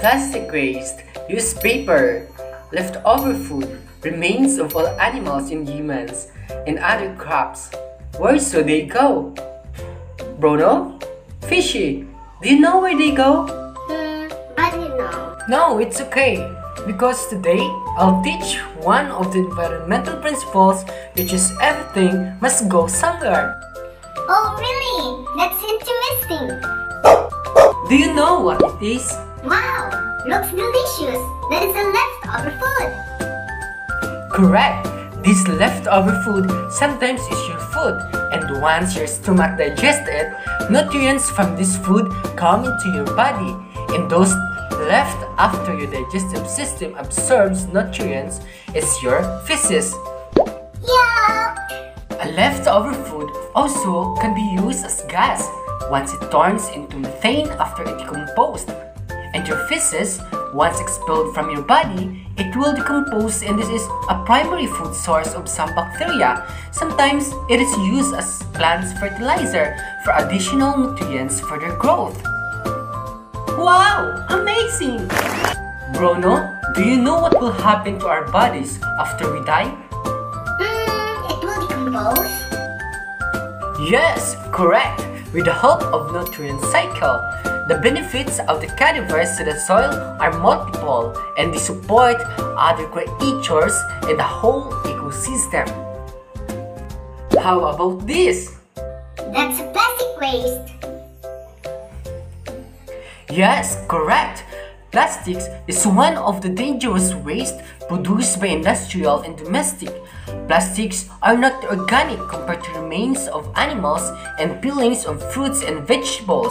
plastic waste, used paper, leftover food, remains of all animals and humans, and other crops. Where should they go? Bruno? Fishy, do you know where they go? Hmm, I don't know. No, it's okay. Because today, I'll teach one of the environmental principles which is everything must go somewhere. Oh, really? That's interesting. Do you know what it is? Looks delicious. That is a leftover food. Correct! This leftover food sometimes is your food, and once your stomach digests it, nutrients from this food come into your body, and those left after your digestive system absorbs nutrients is your feces. Yuck! A leftover food also can be used as gas once it turns into methane after it decomposed. And your feces, once expelled from your body, it will decompose and this is a primary food source of some bacteria. Sometimes it is used as plants fertilizer for additional nutrients for their growth. Wow! Amazing! Bruno, do you know what will happen to our bodies after we die? Hmm, it will decompose. Yes, correct! With the help of nutrient cycle, the benefits of the cadavers to the soil are multiple and they support other creatures in the whole ecosystem. How about this? That's plastic waste. Yes, correct. Plastics is one of the dangerous waste produced by industrial and domestic. Plastics are not organic compared to remains of animals and peelings of fruits and vegetables.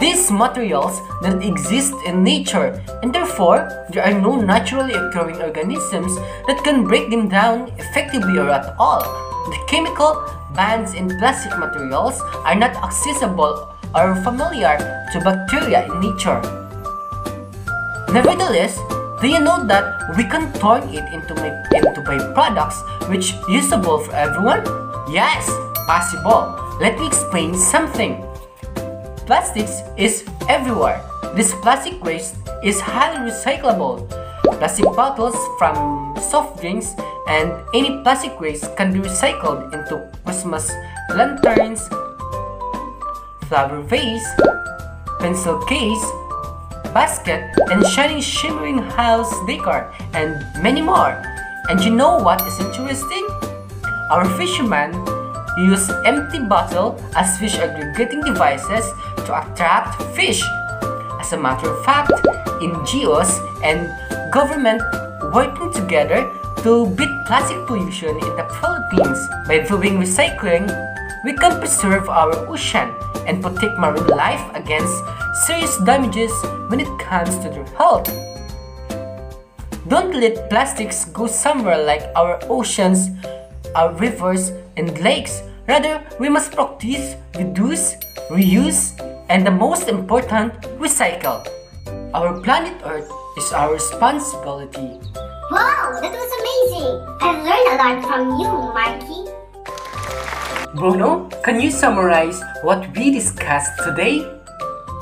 These materials don't exist in nature and therefore there are no naturally occurring organisms that can break them down effectively or at all. The chemical bands in plastic materials are not accessible or familiar to bacteria in nature. Nevertheless, do you know that we can turn it into, into byproducts which usable for everyone? Yes, possible. Let me explain something. Plastics is everywhere. This plastic waste is highly recyclable. Plastic bottles from soft drinks and any plastic waste can be recycled into Christmas lanterns, flower vase, pencil case, basket, and shining shimmering house decor, and many more. And you know what is interesting? Our fishermen use empty bottle as fish aggregating devices to attract fish. As a matter of fact, NGOs and government working together to beat plastic pollution in the Philippines. By doing recycling, we can preserve our ocean and protect marine life against serious damages when it comes to their health. Don't let plastics go somewhere like our oceans, our rivers, and lakes. Rather, we must practice, reduce, reuse, and the most important, recycle. Our planet Earth is our responsibility. Wow, that was amazing! I've learned a lot from you, Marky. Bruno, can you summarize what we discussed today?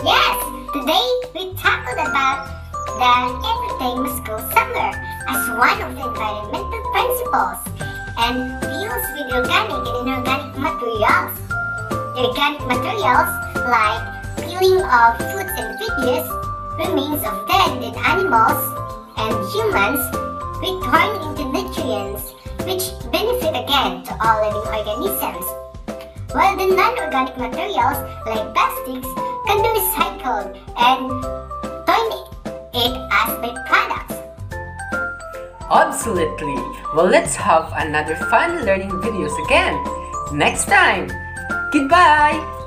Yes, today we talked about that everything must go somewhere as one of the environmental principles and with organic and inorganic materials. Organic materials like peeling of fruits and veggies, remains of dead animals, and humans return into nutrients which benefit again to all living organisms while the non-organic materials like plastics can be recycled and turn it as byproducts. Absolutely! Well, let's have another fun learning videos again next time. Goodbye!